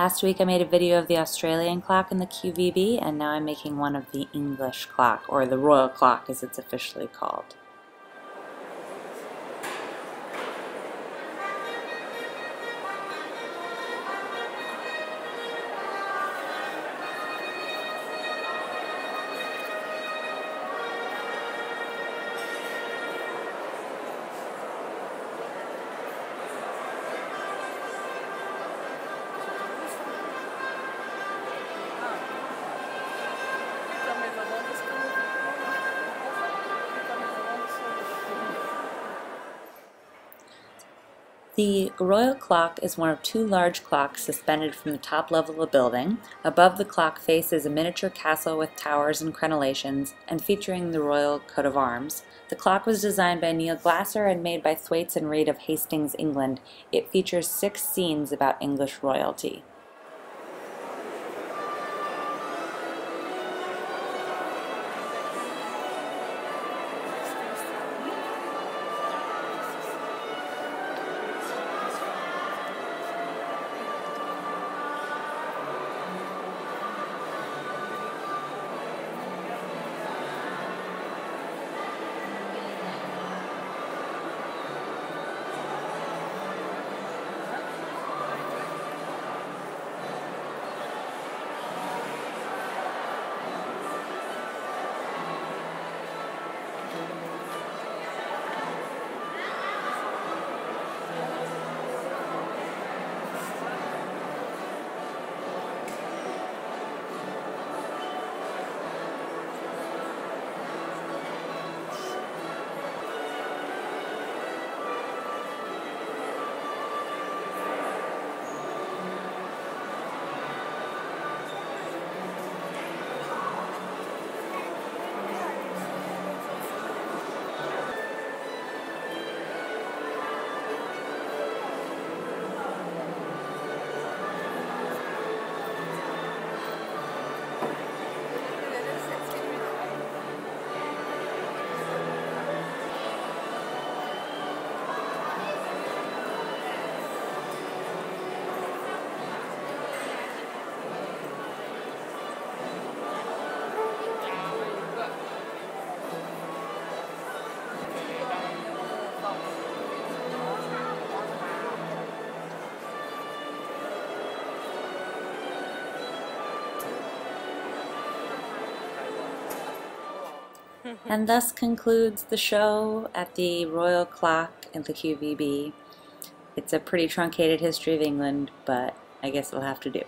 Last week I made a video of the Australian clock in the QVB and now I'm making one of the English clock, or the Royal Clock as it's officially called. The royal clock is one of two large clocks suspended from the top level of the building. Above the clock face is a miniature castle with towers and crenellations and featuring the royal coat of arms. The clock was designed by Neil Glasser and made by Thwaites and Reed of Hastings, England. It features six scenes about English royalty. And thus concludes the show at the Royal Clock and the QVB. It's a pretty truncated history of England, but I guess it'll have to do.